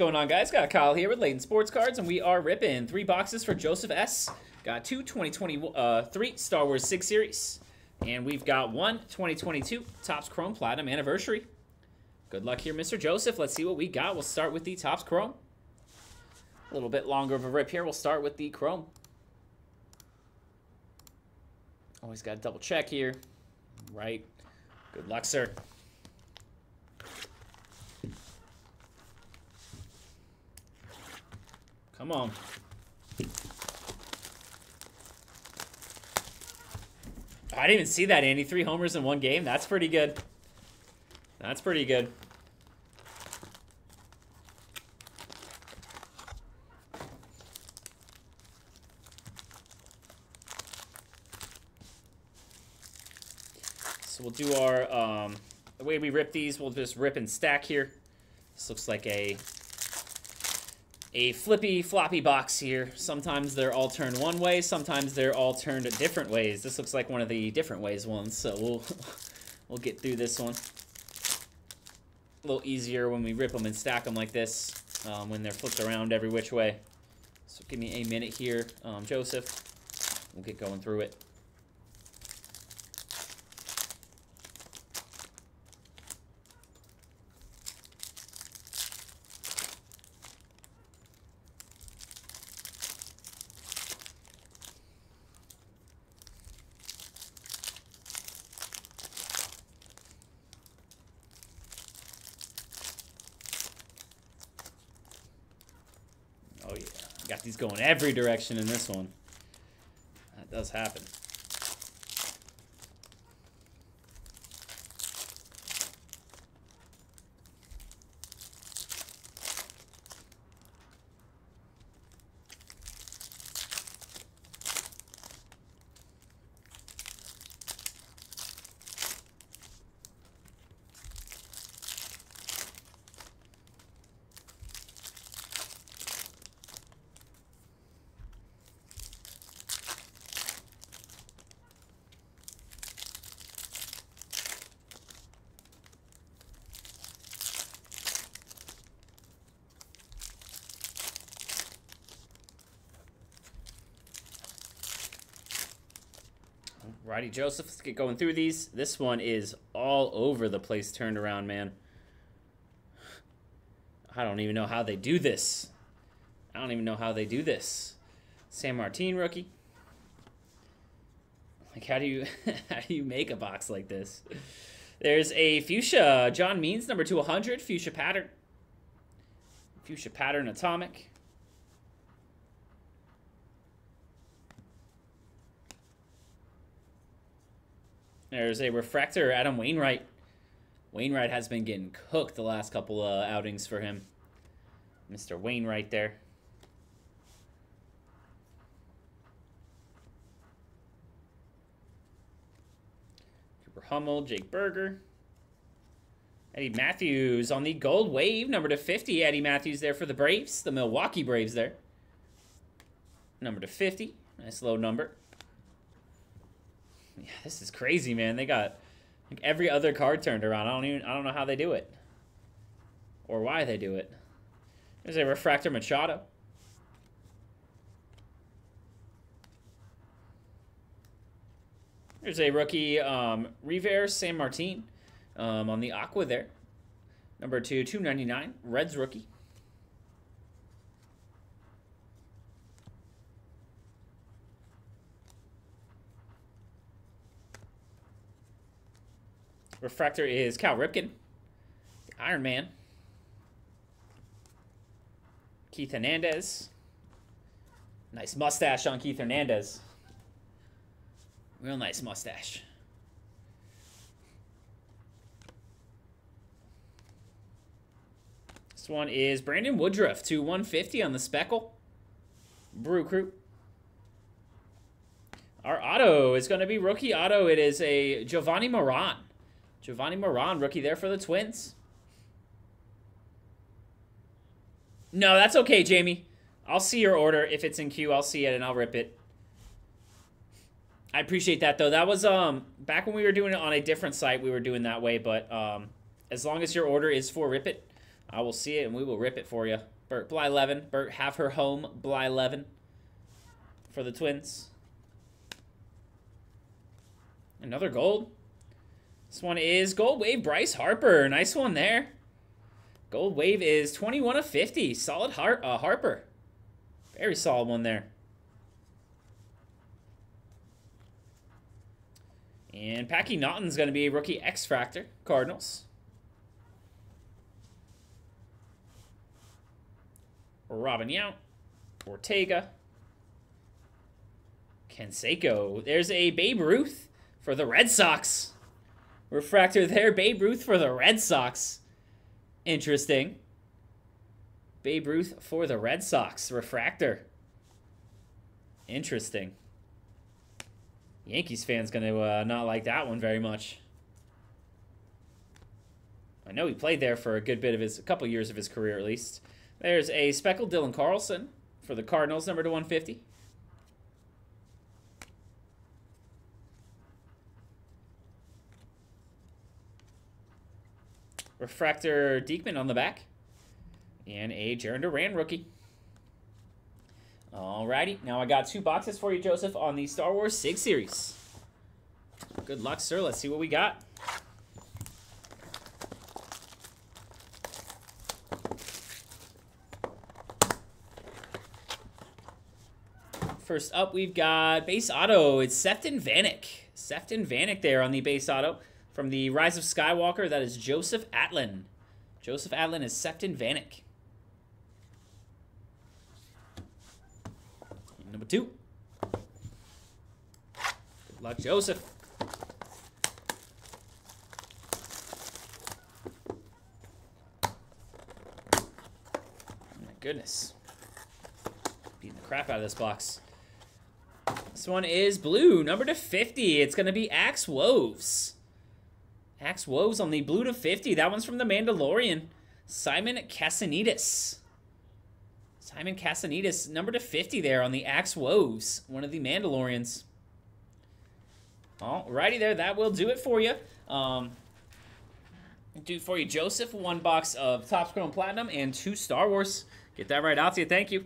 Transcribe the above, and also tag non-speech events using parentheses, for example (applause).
going on, guys? Got Kyle here with Layton Sports Cards, and we are ripping three boxes for Joseph S. Got two 2023 uh, Star Wars 6 Series, and we've got one 2022 Topps Chrome Platinum Anniversary. Good luck here, Mr. Joseph. Let's see what we got. We'll start with the Topps Chrome. A little bit longer of a rip here. We'll start with the Chrome. Always got to double check here. Right. Good luck, sir. Come on. I didn't even see that, Andy. Three homers in one game. That's pretty good. That's pretty good. So we'll do our, um, the way we rip these, we'll just rip and stack here. This looks like a a flippy floppy box here. Sometimes they're all turned one way, sometimes they're all turned different ways. This looks like one of the different ways ones, so we'll (laughs) we'll get through this one. A little easier when we rip them and stack them like this, um, when they're flipped around every which way. So give me a minute here, um, Joseph. We'll get going through it. Got these going every direction in this one. That does happen. Righty, Joseph, let's get going through these. This one is all over the place turned around, man. I don't even know how they do this. I don't even know how they do this. Sanmartin rookie. Like, how do you (laughs) how do you make a box like this? There's a fuchsia John Means number two hundred fuchsia pattern. Fuchsia pattern atomic. There's a refractor, Adam Wainwright. Wainwright has been getting cooked the last couple uh, outings for him. Mr. Wainwright there. Cooper Hummel, Jake Burger. Eddie Mathews on the gold wave, number to 50. Eddie Mathews there for the Braves, the Milwaukee Braves there. Number to 50. Nice low number. Yeah, this is crazy, man. They got like every other card turned around. I don't even I don't know how they do it. Or why they do it. There's a Refractor Machado. There's a rookie um, San Martín um, on the Aqua there. Number two, 299. Reds rookie. Refractor is Cal Ripken. Iron Man. Keith Hernandez. Nice mustache on Keith Hernandez. Real nice mustache. This one is Brandon Woodruff to 150 on the Speckle. Brew Crew. Our auto is going to be rookie auto. It is a Jovani Moran. Jovani Moran, rookie there for the Twins. No, that's okay, Jamie. I'll see your order. If it's in queue, I'll see it and I'll rip it. I appreciate that, though. That was um back when we were doing it on a different site. We were doing that way, but um, as long as your order is for Rip It, I will see it and we will rip it for you. Bert Blyleven. Bert have her home. Blyleven for the Twins. Another gold. This one is Gold Wave Bryce Harper. Nice one there. Gold Wave is 21 of 50. Solid Har uh, Harper. Very solid one there. And Packy Naughton's going to be a rookie X-Fractor. Cardinals. Robin Yount. Ortega. Canseco. There's a Babe Ruth for the Red Sox. Refractor there. Babe Ruth for the Red Sox. Interesting. Babe Ruth for the Red Sox. Refractor. Interesting. Yankees fans going to uh, not like that one very much. I know he played there for a good bit of his, a couple years of his career at least. There's a speckled Dylan Carlson for the Cardinals, number to 150. Refractor Diekman on the back. And a Jarren Duran rookie. Alrighty, now I got two boxes for you, Joseph, on the Star Wars SIG series. Good luck, sir. Let's see what we got. First up, we've got base auto. It's Sefton Vanek. Sefton Vanek there on the base auto. From the Rise of Skywalker, that is Joseph Atlin. Joseph Atlin is Sefton Vanek. Number two. Good luck, Joseph. Oh my goodness. Beating the crap out of this box. This one is blue, number to 50. It's going to be Axe Woves. Axe Woves on the blue to 50. That one's from The Mandalorian. Simon Kassianides. Simon Kassianides, number to 50 there on the Axe Woves, one of the Mandalorians. Alrighty there, that will do it for you. Um, do for you, Joseph, one box of Topps Chrome Platinum and two Star Wars. Get that right out to you. Thank you.